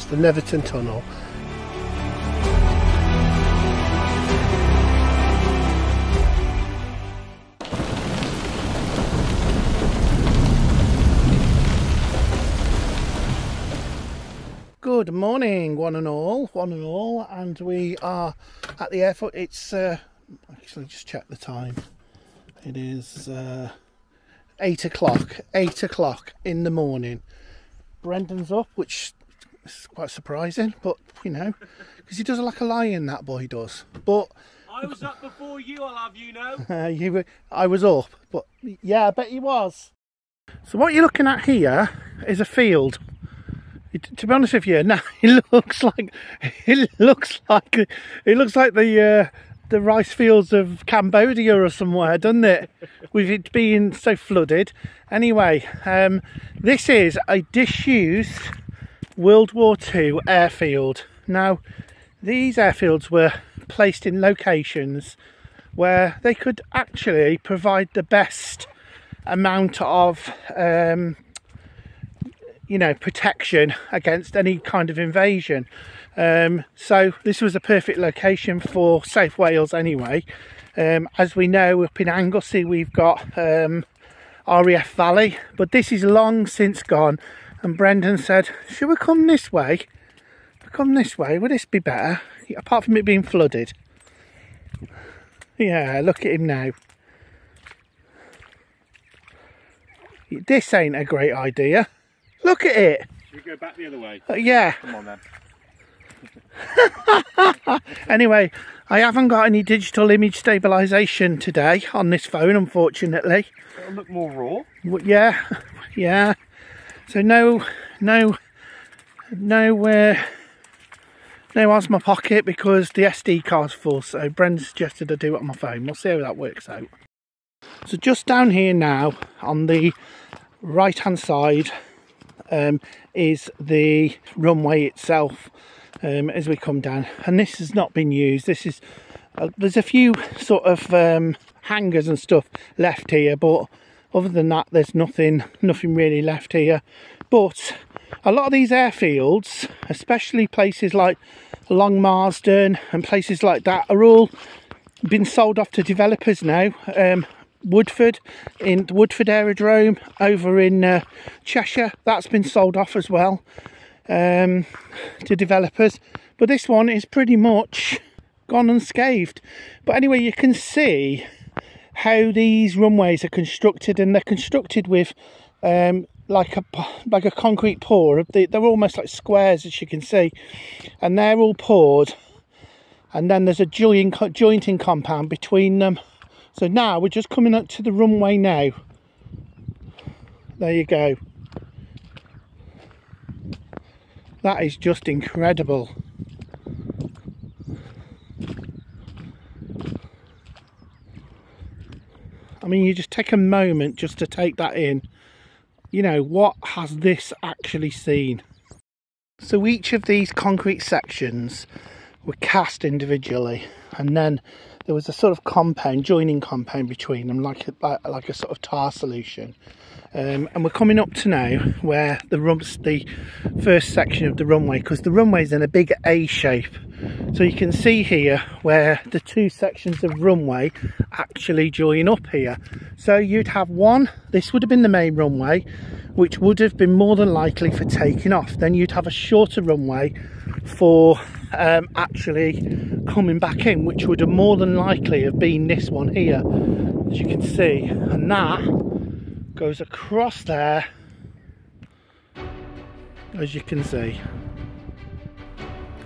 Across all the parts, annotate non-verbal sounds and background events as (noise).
was the Netherton Tunnel. Good morning, one and all, one and all, and we are at the airport. It's uh, actually just check the time. It is uh, eight o'clock. Eight o'clock in the morning. Brendan's up, which is quite surprising, but you know, because he does like a lion. That boy does. But I was up before you. I'll have you know. uh, (laughs) you, were- I was up, but yeah, I bet he was. So what you're looking at here is a field. It, to be honest with you, (laughs) now it looks like it looks like it looks like the uh, the rice fields of Cambodia or somewhere, doesn't it? With it being so flooded. Anyway, um, this is a disused World War II airfield. Now, these airfields were placed in locations where they could actually provide the best amount of um, you know protection against any kind of invasion. Um, so this was a perfect location for South Wales anyway. Um, as we know up in Anglesey we've got um, RAF Valley but this is long since gone and Brendan said should we come this way come this way would this be better apart from it being flooded yeah look at him now this ain't a great idea look at it Should we go back the other way? Uh, yeah Come on then. (laughs) Anyway, I haven't got any digital image stabilization today on this phone, unfortunately. It'll look more raw. W- Yeah, (laughs) yeah. So no, no, no, uh, no Osmo Pocket because the SD card's full. So Brendan suggested I do it on my phone. We'll see how that works out. So just down here now, on the right-hand side, um, is the runway itself um, as we come down and this has not been used this is uh, there's a few sort of um, hangars and stuff left here but other than that there's nothing nothing really left here. But a lot of these airfields especially places like Long Marston and places like that are all been sold off to developers now. Um, Woodford in the Woodford Aerodrome over in uh, Cheshire that's been sold off as well um, to developers. But this one is pretty much gone unscathed. But anyway you can see how these runways are constructed and they're constructed with um, like a like a concrete pour. They- they're almost like squares as you can see. And they're all poured. And then there's a join, jointing compound between them. So now we're just coming up to the runway now. There you go. That is just incredible I mean you just take a moment just to take that in. You know what has this actually seen? So each of these concrete sections were cast individually and then there was a sort of compound joining compound between them like a, like, a sort of tar solution. Um, and we're coming up to now where the rumps the first section of the runway because the runway is in a big A shape so you can see here where the two sections of runway actually join up here. So you'd have one this would have been the main runway which would have been more than likely for taking off. Then you'd have a shorter runway for um, actually coming back in which would have more than likely have been this one here as you can see. And that goes across there as you can see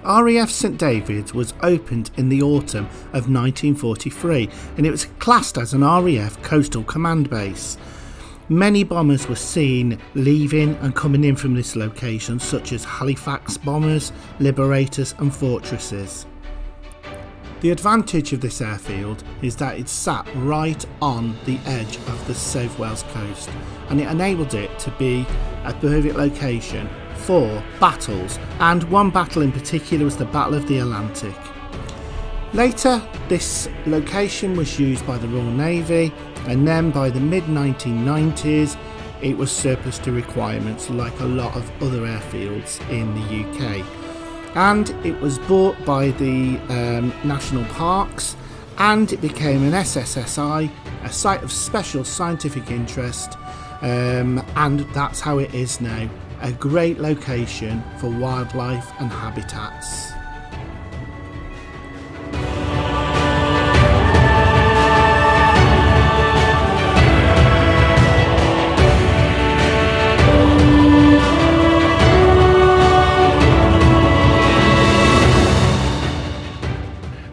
RAF St David's was opened in the autumn of 1943 and it was classed as an RAF coastal command base. Many bombers were seen leaving and coming in from this location, such as Halifax bombers, Liberators, and Fortresses. The advantage of this airfield is that it sat right on the edge of the South Wales coast and it enabled it to be a perfect location for battles, and one battle in particular was the Battle of the Atlantic. Later, this location was used by the Royal Navy and then by the mid 1990s it was surplus to requirements like a lot of other airfields in the UK. And it was bought by the um, national parks and it became an SSSI, a site of special scientific interest, um, and that's how it is now. A great location for wildlife and habitats.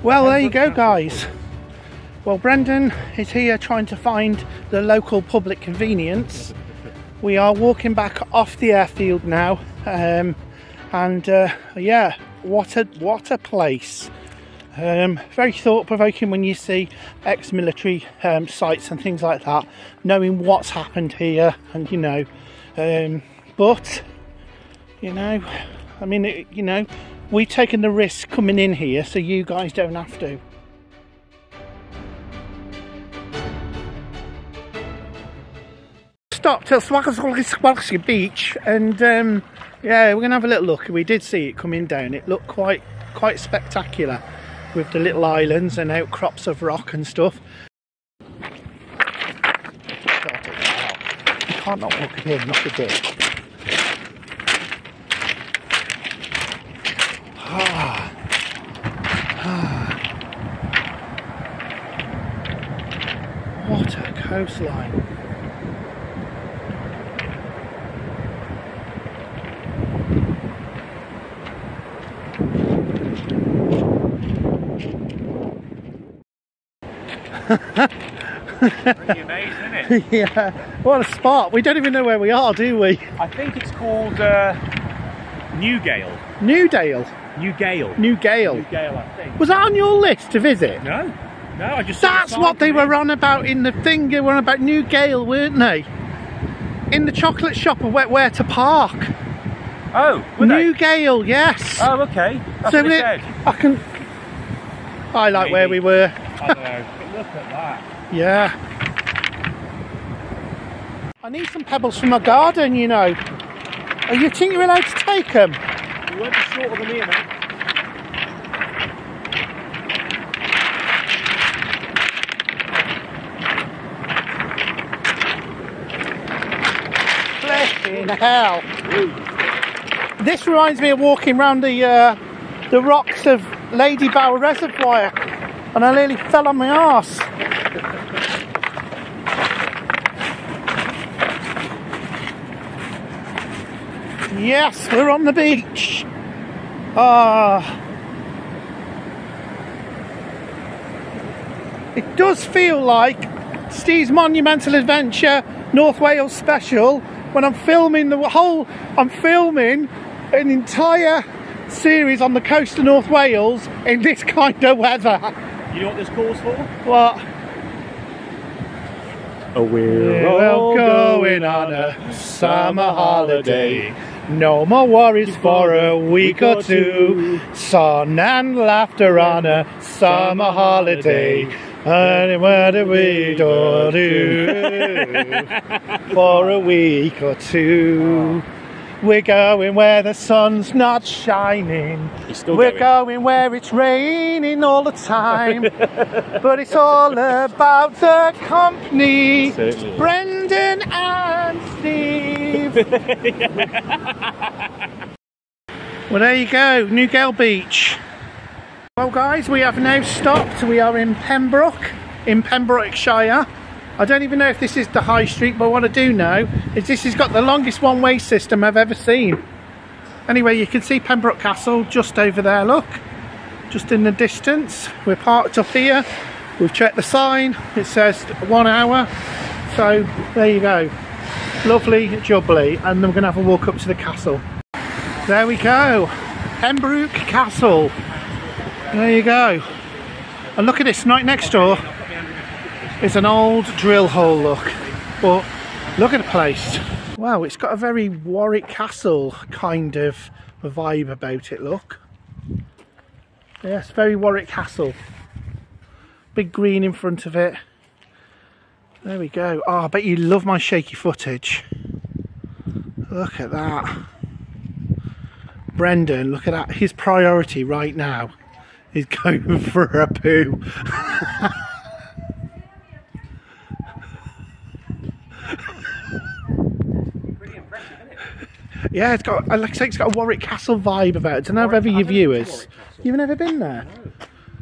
Well, there you go, guys. Well, Brendan is here trying to find the local public convenience. We are walking back off the airfield now, um, and uh, yeah, what a what a place! Um, very thought-provoking when you see ex-military um, sites and things like that, knowing what's happened here, and you know, um, but you know, I mean, it, you know, we've taken the risk coming in here, so you guys don't have to. Stopped at Swagswalski Beach, and um, yeah, we're gonna have a little look. We did see it coming down. It looked quite quite spectacular with the little islands and outcrops of rock and stuff. Can't not it. Ah. Ah. What a coastline. Pretty amazing, isn't it? (laughs) yeah, what a spot. We don't even know where we are, do we? I think it's called uh, Newgale. Newdale. Newgale. Newgale. Newgale, I think. Was that on your list to visit? No, no, I just. That's what they were in. on about in the thing. They were on about Newgale, weren't they? In the chocolate shop of where, where to park. Oh, were they? Newgale, yes. Oh, okay. That's so it. I can. I like where we were. I don't know. Look at that. Yeah. I need some pebbles for my garden, you know. Oh, you think you're allowed to take them? You won't be shorter than me, mate. Flipping hell. This reminds me of walking round the uh, the rocks of Ladybower Reservoir and I nearly fell on my arse. Yes, we're on the beach. Ah. It does feel like Steve's Monumental Adventure North Wales special when I'm filming the whole I'm filming an entire series on the coast of North Wales in this kind of weather. You know what this calls for? What? Oh, we're We're going on a summer holiday. No more worries for a week or two. Sun and laughter on a summer holiday. And what do we do (laughs) for a week or two? Oh. We're going where the sun's not shining. We're going. going where it's raining all the time. (laughs) but it's all about the company. Certainly. Brendan and Steve. (laughs) well, there you go, Newgale Beach. Well, guys, we have now stopped. We are in Pembroke, in Pembrokeshire. I don't even know if this is the high street, but what I do know is this has got the longest one-way system I've ever seen. Anyway, you can see Pembroke Castle just over there, look. Just in the distance. We're parked up here. We've checked the sign. It says one hour. So, there you go. Lovely, jubbly. And then we're going to have a walk up to the castle. There we go. Pembroke Castle. There you go. And look at this, right next door is an old drill hole, look. But look at the place. Wow, it's got a very Warwick Castle kind of vibe about it, look. Yes, very Warwick Castle. Big green in front of it. There we go. Oh, I bet you love my shaky footage. Look at that. Brendan, look at that. His priority right now is (laughs) going for a poo. (laughs) Pretty impressive, isn't it? Yeah, it's got, uh, like I say, it's got a Warwick Castle vibe about it. I don't know if ever your I've never been to viewers. You've never been there?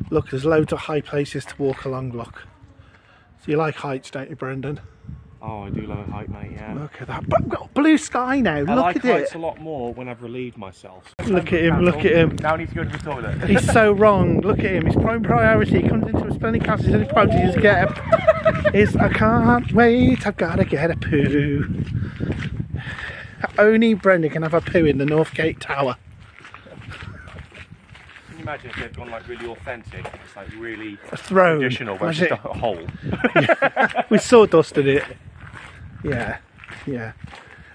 Look, there's loads of high places to walk along, look. So you like heights, don't you, Brendan? Oh, I do love a hike, mate, yeah. Look at that. But we've got blue sky now. I Look like at heights it. a lot more when I've relieved myself. Look at him, look at him. Now I need to go to the toilet. He's so wrong. Look at him. His prime priority he comes into a splendid castle. His only priority is get a, is I can't wait. I've got to get a poo. Only Brendan can have a poo in the Northgate Tower. Can you imagine if they'd gone like really authentic? It's like really A throne. traditional, Imagine just a hole. (laughs) it with sawdust in it. Yeah, yeah.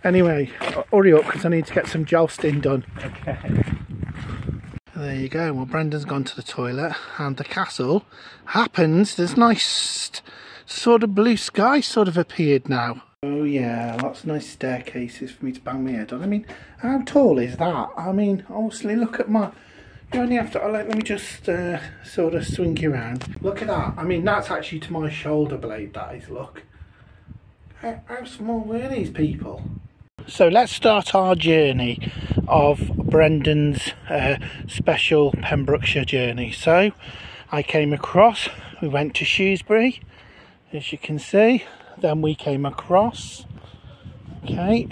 Anyway, hurry up because I need to get some jousting done. okay. There you go. Well, Brendan's gone to the toilet, and the castle happens. There's nice sort of blue sky sort of appeared now. Oh yeah, lots of nice staircases for me to bang my head on. I mean, how tall is that? I mean, obviously, look at my. You only have to. oh, Let, let me just uh, sort of swing you around. Look at that. I mean, that's actually to my shoulder blade. That is. Look. How, how small were these people? So let's start our journey of Brendan's uh, special Pembrokeshire journey. So I came across, we went to Shrewsbury, as you can see. Then we came across, okay,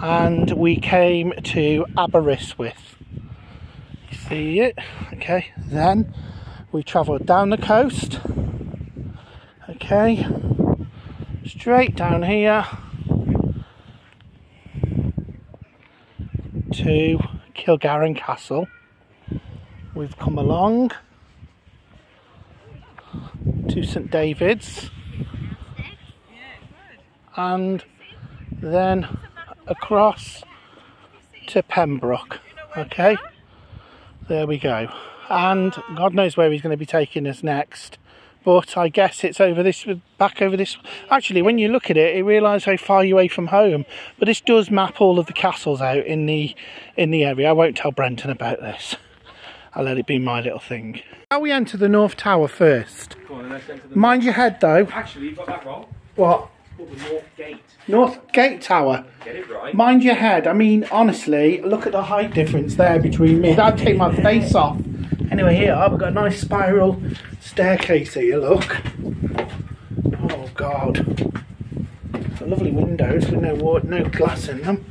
and we came to Aberystwyth. You see it? Okay, then we travelled down the coast, okay straight down here to Cilgerran Castle. We've come along to St David's and then across to Pembroke. Okay, there we go. And God knows where he's going to be taking us next but I guess it's over this, back over this. Actually, when you look at it, you realise how far you're away from home. But this does map all of the castles out in the in the area. I won't tell Brendan about this. I'll let it be my little thing. How we enter the North Tower first. Go on, then let's enter the... Mind your head though. Actually, you've got that wrong. What? The North Gate. North Gate Tower. Get it right. Mind your head. I mean, honestly, look at the height difference there between me. That'd take my face off. Anyway, here we've got a nice spiral staircase here. Look. Oh God. Lovely windows with no wa- no glass in them.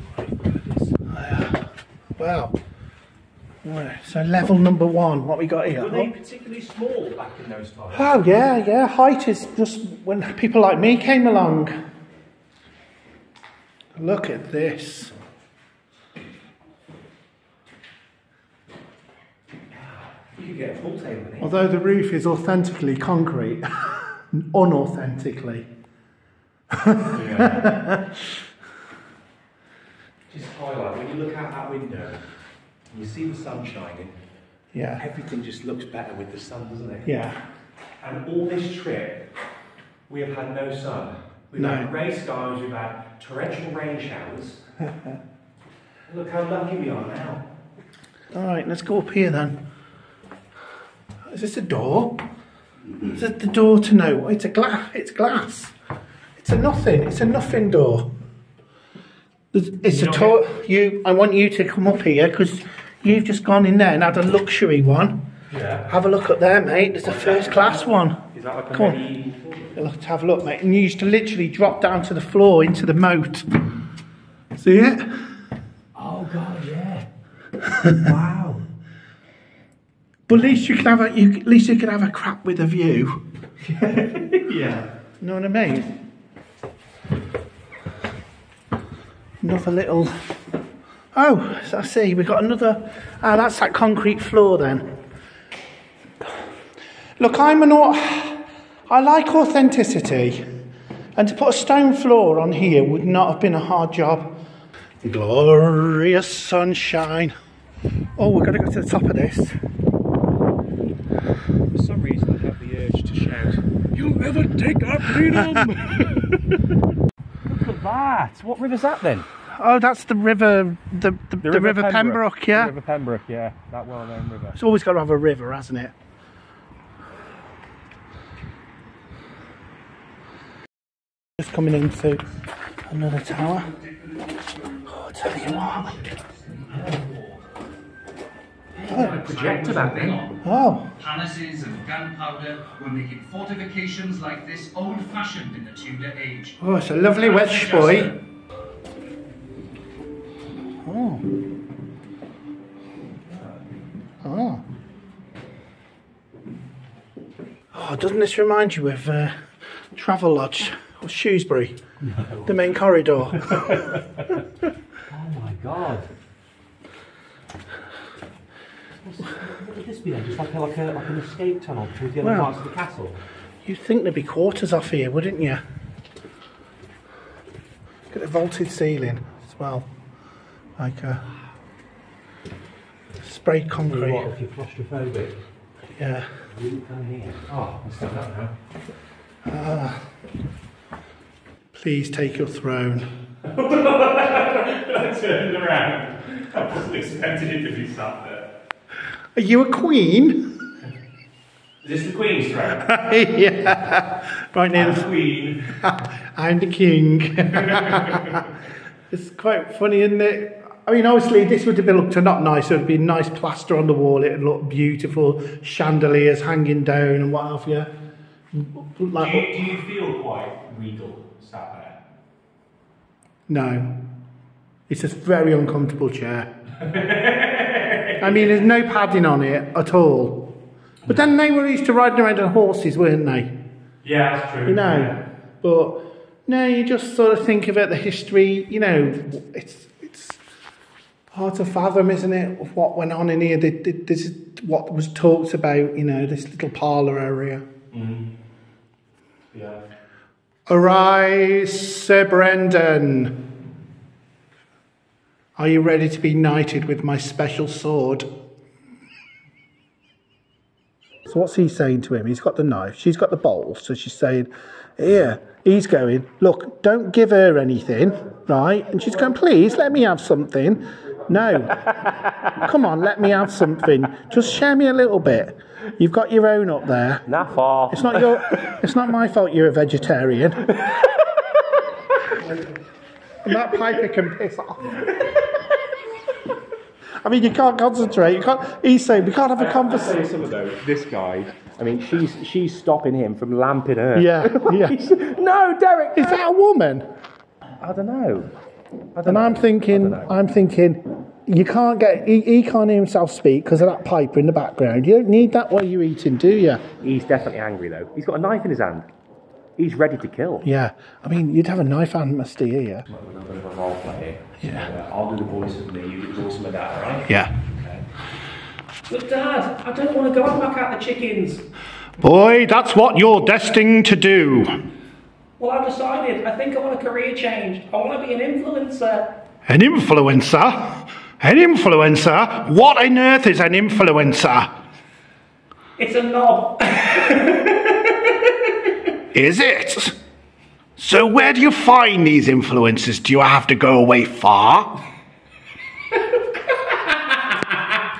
Uh, Wow. Right, So level number one. What we got here? Were they particularly small back in those times? Oh yeah, yeah. Height is just when people like me came along. Look at this. You could get a full table in. Although the roof is authentically concrete, (laughs) unauthentically. (laughs) Just highlight, when you look out that window, you see the sun shining, Yeah, everything just looks better with the sun, doesn't it? yeah. And all this trip, we have had no sun. We've No. had grey skies, we've had torrential rain showers. (laughs) Look how lucky we are now. All right, let's go up here then. Is this a door? Is it the door to no? It's a glass. It's glass. It's a nothing. It's a nothing door. It's it's a You tour. You. I want you to come up here because you've just gone in there and had a luxury one. Yeah. Have a look up there, mate. There's a oh, first class one. Is that like a Come on. medieval- You'll have to have a look, mate. And you used to literally drop down to the floor into the moat. See it? Oh god, yeah. (laughs) wow. But at least you can have a. You, at least you can have a crap with a view. (laughs) Yeah. You know what I mean? Another little. Oh, so I see. We've got another. Ah, that's that concrete floor then. Look, I'm an. I like authenticity, and to put a stone floor on here would not have been a hard job. Glorious sunshine. Oh, we're going to go to the top of this. For some reason, I have the urge to shout, You'll never take our freedom! (laughs) Look at that. What river's that then? Oh, that's the river, the, the, the, river, Pembroke, yeah. The river Pembroke, yeah. That well-known river. It's always got to have a river, hasn't it? Just coming into another tower. Oh, I tell you what. Projector that thing. Oh, Palaces and gunpowder were making fortifications like this old-fashioned in the Tudor age. oh, it's a lovely Welsh boy. Oh. Oh. Oh, doesn't this remind you of uh, Travelodge or Shrewsbury? The main corridor. (laughs) Oh my god. What would this be then? Just like, a, like, a, like an escape tunnel through the other Well. parts of the castle? You'd think there'd be quarters off here, wouldn't you? Get a vaulted ceiling as well. Like a sprayed you what, concrete. if you're claustrophobic, Yeah. you wouldn't come here. Oh, I still don't know. Ah. Please take your throne. I (laughs) turned around. I wasn't expecting it to be sat there. Are you a queen? Is this the Queen's throne? (laughs) yeah. Right near the Queen. (laughs) I'm the king. it's quite funny, isn't it? I mean, obviously, this would have been looked not nice. It would be nice plaster on the wall. It would look beautiful, chandeliers hanging down and what have you. Do Like, you, do you feel quite regal sat there? no, it's a very uncomfortable chair. I mean, there's no padding on it at all. But then they were used to riding around on horses, weren't they? Yeah, that's true. you know. But no, you just sort of think about the history. You know, it's hard to fathom, isn't it, of what went on in here? Th- th- This is what was talked about. You know, this little parlour area. Mm-hmm. Yeah. Arise, Sir Brendan. Are you ready to be knighted with my special sword? So what's he saying to him? He's got the knife, she's got the bowl, so she's saying, Here, he's going, Look, don't give her anything, right? And she's going, Please, let me have something. No. Come on, let me have something. Just share me a little bit. You've got your own up there. Not far. It's not your. It's not my fault you're a vegetarian. and that piper can piss off. I mean, you can't concentrate. You can't. He's saying we can't have a conversation. Some of those. This guy. I mean, she's she's stopping him from lamping her. Yeah, (laughs) yeah. No, Derek. Is that a woman? I don't know. I don't And know. I'm thinking, I don't know. I'm thinking, you can't get. He, he can't hear himself speak because of that piper in the background. You don't need that while you're eating, do you? He's definitely angry though. He's got a knife in his hand. He's ready to kill. Yeah. I mean, you'd have a knife amnesty here. We're going to role play here. Yeah. I'll do the voice of me, you do the voice of my dad, alright? Yeah. But Dad, I don't want to go and back out the chickens. Boy, that's what you're destined to do. Well, I've decided. I think I want a career change. I want to be an influencer. An influencer? An influencer? What on earth is an influencer? It's a knob. Is it? So where do you find these influencers? Do you have to go away far? Tell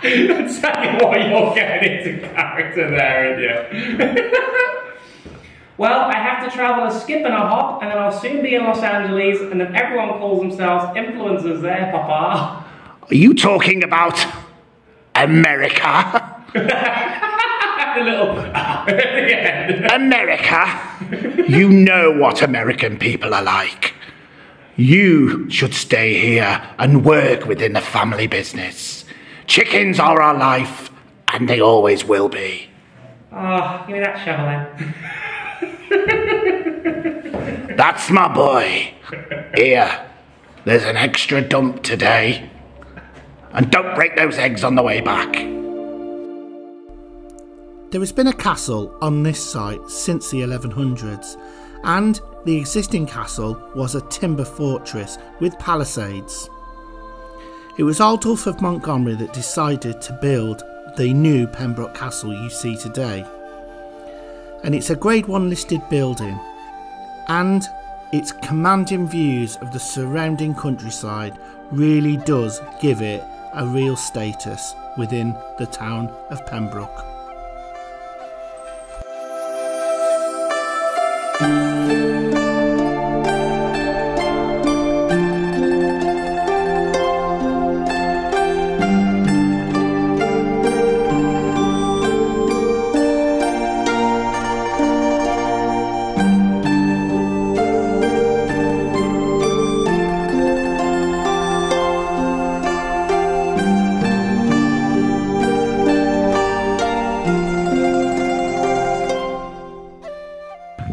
you why you're getting into character there, aren't you? well, I have to travel a skip and a hop, and then I'll soon be in Los Angeles, and then everyone calls themselves influencers there, Papa. Are you talking about America? (laughs) (laughs) America? You know what American people are like. You should stay here and work within the family business. Chickens are our life, and they always will be. Oh, give me that shovel then. That's my boy. Here, there's an extra dump today. And don't break those eggs on the way back. There has been a castle on this site since the 1100s, and the existing castle was a timber fortress with palisades. It was Arnulf of Montgomery that decided to build the new Pembroke Castle you see today. And it's a Grade 1 listed building, and its commanding views of the surrounding countryside really does give it a real status within the town of Pembroke.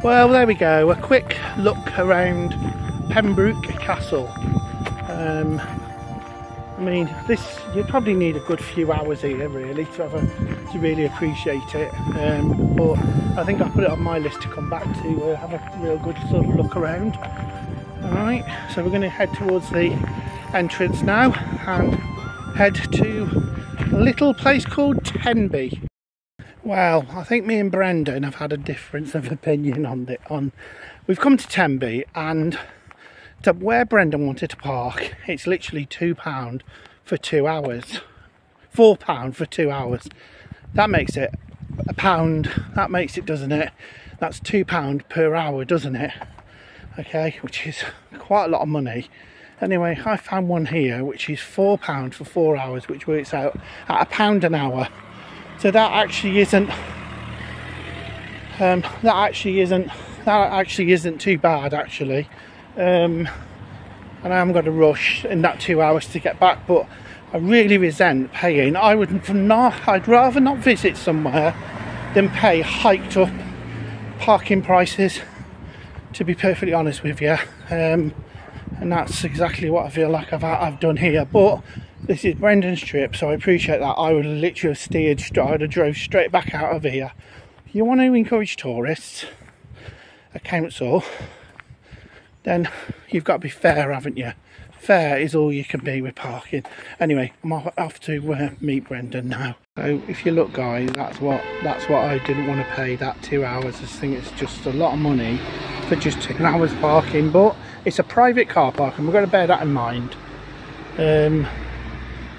Well, there we go. A quick look around Pembroke Castle. Um, I mean, this you probably need a good few hours here, really, to have a, to really appreciate it. Um, but I think I'll put it on my list to come back to uh, have a real good sort of look around. All right, so we're going to head towards the entrance now and head to a little place called Tenby. Well, I think me and Brendan have had a difference of opinion on the on. We've come to Tenby and to where Brendan wanted to park, it's literally two pound for two hours, four pound for two hours. That makes it a pound. That makes it, doesn't it? That's two pound per hour, doesn't it? Okay, which is quite a lot of money. Anyway, I found one here which is four pound for four hours, which works out at a pound an hour. So that actually isn't um, that actually isn't that actually isn't too bad actually. Um, and I am going to rush in that two hours to get back, but I really resent paying. I would not. I'd rather not visit somewhere than pay hiked up parking prices. To be perfectly honest with you, um, and that's exactly what I feel like I've I've done here. But this is Brendan's trip, so I appreciate that. I would literally have steered, I'd have drove straight back out of here. You want to encourage tourists, a council, then you've got to be fair, haven't you? Fair is all you can be with parking. Anyway, I'm off, to uh, meet Brendan now. So if you look, guys, that's what that's what I didn't want to pay that two hours. I think it's just a lot of money for just two hours parking, but it's a private car park, and we're going to bear that in mind. Um,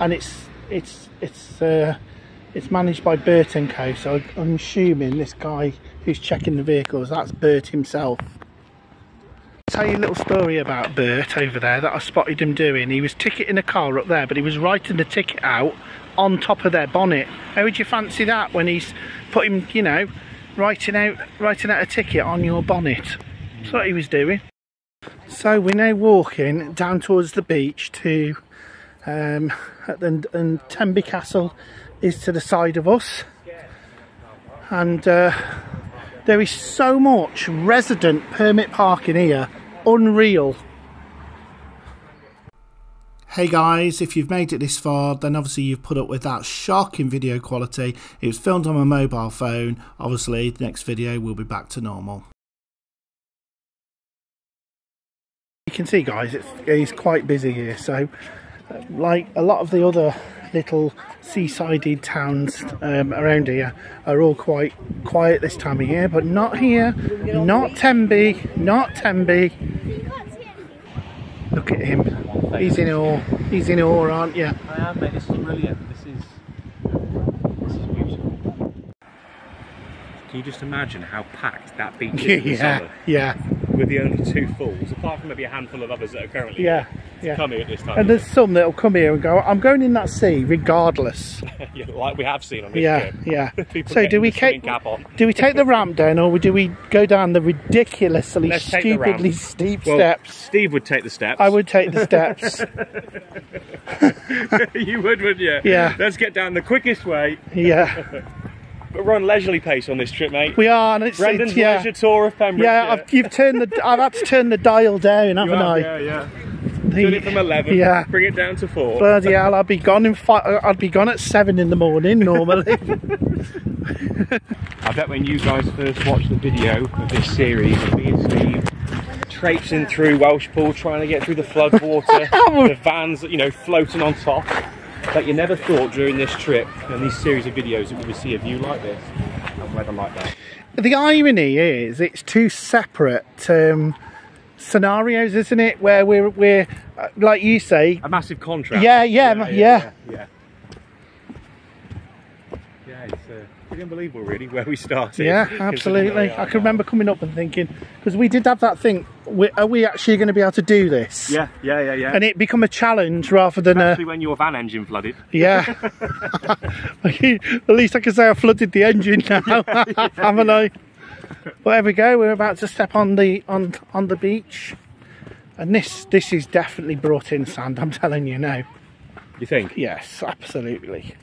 and it's it's it's uh, it's managed by Bert and Co. So I'm assuming this guy who's checking the vehicles that's Bert himself. Tell you a little story about Bert over there that I spotted him doing. He was ticketing a car up there, but he was writing the ticket out on top of their bonnet. How would you fancy that when he's putting, you know, writing out writing out a ticket on your bonnet? That's what he was doing. So we're now walking down towards the beach to um, and, and Tenby Castle is to the side of us and uh, there is so much resident permit parking here unreal Hey guys, if you've made it this far, then obviously you've put up with that shocking video quality. It was filmed on my mobile phone. Obviously, the next video will be back to normal. You can see guys, it's, it's quite busy here, so like a lot of the other little seasided towns um, around here are all quite quiet this time of year but not here not Tenby not Tenby. Look at him. He's in awe. He's in awe aren't you? I am mate, this is brilliant. This is this is beautiful. Can you just imagine how packed that beach is (laughs) yeah yeah with the only two falls, apart from maybe a handful of others that are currently yeah yeah coming at this time. and there's some that'll come here and go I'm going in that sea regardless (laughs) yeah, like we have seen on this yeah trip. yeah (laughs) so do we take do we take the ramp down or do we go down the ridiculously Let's stupidly steep Well, steps Steve would take the steps. I would take the steps (laughs) you would, wouldn't you? Yeah. Let's get down the quickest way. yeah we're on leisurely pace on this trip, mate. we are and it's, Brendan's it's yeah leisure tour of Pembroke. yeah I've, you've turned the I've had to turn the dial down haven't I Yeah, yeah. The- Turn it from 11, yeah bring it down to 4. bloody hell I'd be gone in fi- I'd be gone at seven in the morning normally (laughs) (laughs) I bet when you guys first watched the video of this series of me and Steve traipsing through Welshpool trying to get through the flood water, (laughs) the vans, you know, floating on top, that you never thought during this trip and these series of videos that we would see a view like this and weather like that. the irony is it's two separate um, scenarios, isn't it? Where we're we're uh, like you say, A massive contrast. Yeah, yeah, yeah. Yeah, yeah. Yeah, pretty unbelievable, really, where we started. yeah, considering where we absolutely. I can remember coming up and thinking because we did have that thing. Are we actually going to be able to do this? Yeah, yeah, yeah, yeah. And it become a challenge rather than a Especially when your van engine flooded. yeah. (laughs) At least I can say I flooded the engine now, (laughs) (laughs) haven't I? But there we go. We're about to step on the on on the beach, and this this is definitely brought in sand. I'm telling you now. You think? Yes, absolutely.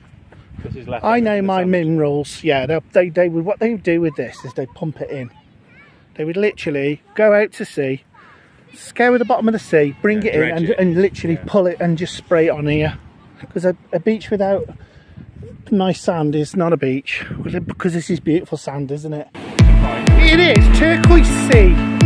This is left I know my minerals. Yeah, they, they they would what they would do with this is they pump it in. They would literally go out to sea, scour the bottom of the sea, bring Yeah, it in, and, it. and literally Yeah. pull it and just spray it on here. Because a, a beach without nice sand is not a beach. Because this is beautiful sand, isn't it? It is turquoise sea.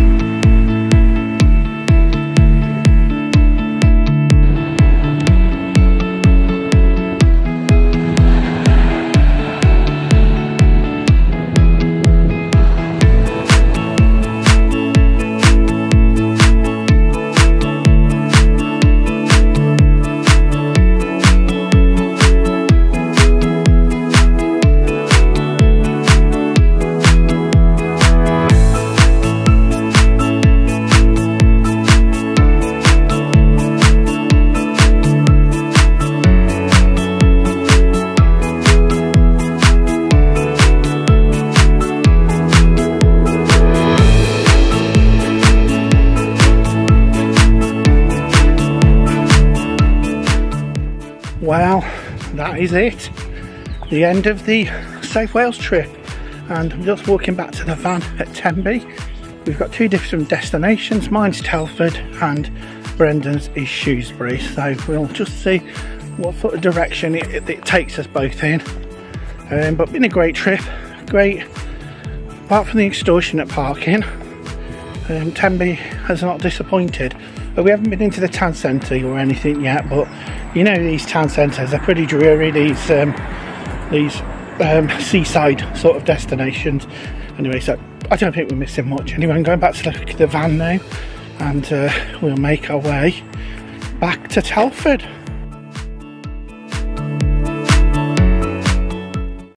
Well, that is it. The end of the South Wales trip. And I'm just walking back to the van at Tenby. We've got two different destinations. Mine's Telford and Brendan's is Shrewsbury. So we'll just see what sort of direction it, it, it takes us both in. Um, but been a great trip. Great. Apart from the extortionate parking, um, Tenby has not disappointed. Uh, We haven't been into the town centre or anything yet, but you know these town centres are pretty dreary. These um, these um, seaside sort of destinations. Anyway, so I don't think we're missing much. Anyway, I'm going back to the, the van now, and uh, we'll make our way back to Telford.